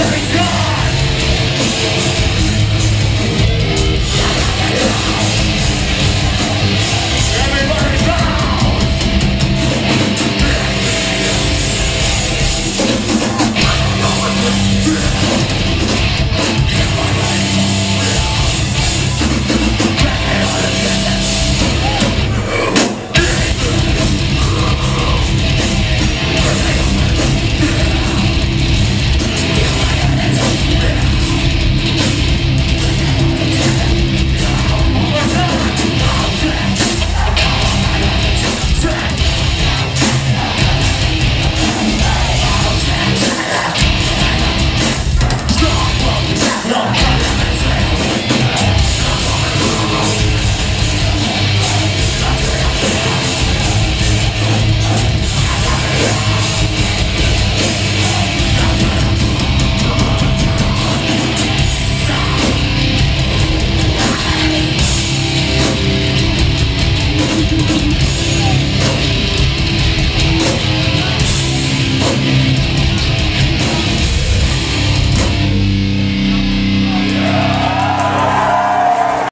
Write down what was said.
There is God.